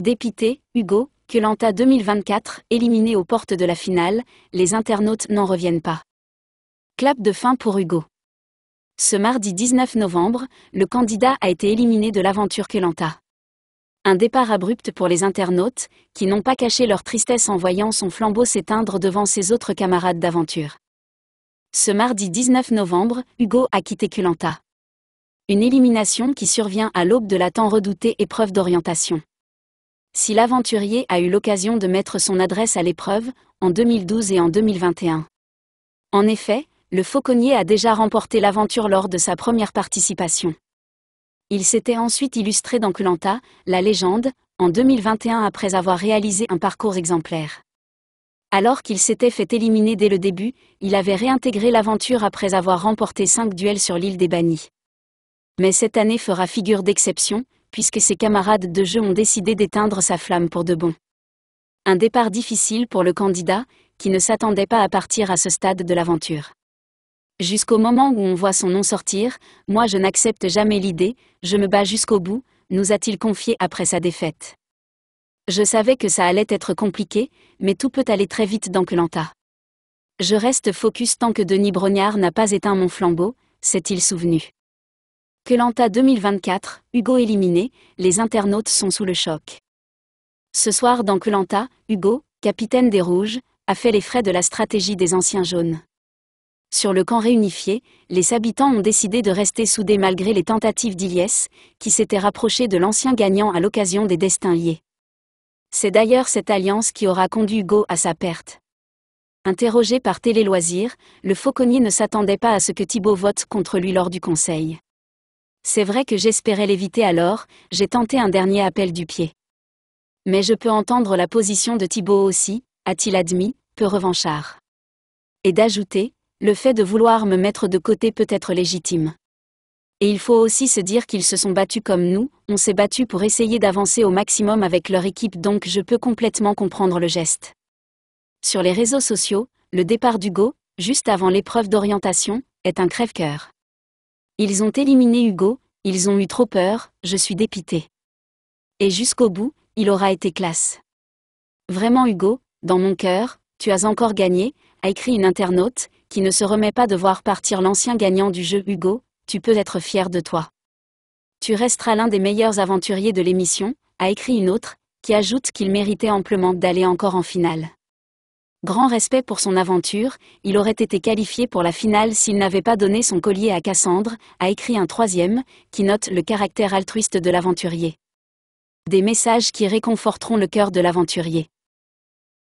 Dépité, Hugo, Lanta 2024, éliminé aux portes de la finale, les internautes n'en reviennent pas. Clap de fin pour Hugo. Ce mardi 19 novembre, le candidat a été éliminé de l'aventure Lanta. Un départ abrupt pour les internautes, qui n'ont pas caché leur tristesse en voyant son flambeau s'éteindre devant ses autres camarades d'aventure. Ce mardi 19 novembre, Hugo a quitté Culanta. Une élimination qui survient à l'aube de la tant redoutée épreuve d'orientation. Si l'aventurier a eu l'occasion de mettre son adresse à l'épreuve, en 2012 et en 2021. En effet, le fauconnier a déjà remporté l'aventure lors de sa première participation. Il s'était ensuite illustré dans Culanta, la légende, en 2021 après avoir réalisé un parcours exemplaire. Alors qu'il s'était fait éliminer dès le début, il avait réintégré l'aventure après avoir remporté cinq duels sur l'île des bannis. Mais cette année fera figure d'exception, puisque ses camarades de jeu ont décidé d'éteindre sa flamme pour de bon. Un départ difficile pour le candidat, qui ne s'attendait pas à partir à ce stade de l'aventure. Jusqu'au moment où on voit son nom sortir, moi je n'accepte jamais l'idée, je me bats jusqu'au bout, nous a-t-il confié après sa défaite. Je savais que ça allait être compliqué, mais tout peut aller très vite dans Lanta. Je reste focus tant que Denis Brognard n'a pas éteint mon flambeau, s'est-il souvenu. Lanta 2024, Hugo éliminé, les internautes sont sous le choc. Ce soir dans Lanta, Hugo, capitaine des Rouges, a fait les frais de la stratégie des anciens jaunes. Sur le camp réunifié, les habitants ont décidé de rester soudés malgré les tentatives d'Iliès, qui s'était rapproché de l'ancien gagnant à l'occasion des destins liés. C'est d'ailleurs cette alliance qui aura conduit Hugo à sa perte. Interrogé par Télé Loisirs, le fauconnier ne s'attendait pas à ce que Thibaut vote contre lui lors du conseil. C'est vrai que j'espérais l'éviter alors, j'ai tenté un dernier appel du pied. Mais je peux entendre la position de Thibaut aussi, a-t-il admis, peu revanchard. Et d'ajouter, le fait de vouloir me mettre de côté peut être légitime. Et il faut aussi se dire qu'ils se sont battus comme nous, on s'est battus pour essayer d'avancer au maximum avec leur équipe donc je peux complètement comprendre le geste. Sur les réseaux sociaux, le départ d'Hugo, juste avant l'épreuve d'orientation, est un crève-cœur. Ils ont éliminé Hugo, ils ont eu trop peur, je suis dépité. Et jusqu'au bout, il aura été classe. Vraiment Hugo, dans mon cœur, tu as encore gagné, a écrit une internaute, qui ne se remet pas de voir partir l'ancien gagnant du jeu Hugo, tu peux être fier de toi. Tu resteras l'un des meilleurs aventuriers de l'émission, a écrit une autre, qui ajoute qu'il méritait amplement d'aller encore en finale. Grand respect pour son aventure, il aurait été qualifié pour la finale s'il n'avait pas donné son collier à Cassandre, a écrit un troisième, qui note le caractère altruiste de l'aventurier. Des messages qui réconforteront le cœur de l'aventurier.